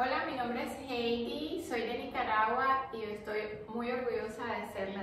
Hola, mi nombre es Heidi, soy de Nicaragua y estoy muy orgullosa de ser.